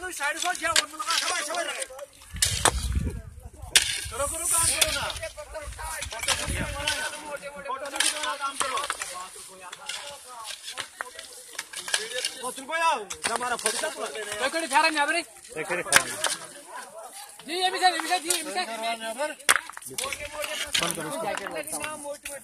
तो साइड से क्या और लगा शबाश शबाश करो करो काम करो ना। फ़ोटो खींचो काम करो पाँच रुपया हमारा फ़ोटो तो कोई फेरा नहीं आबरे जी ये भी सर ये भी सर जी ये भी सर।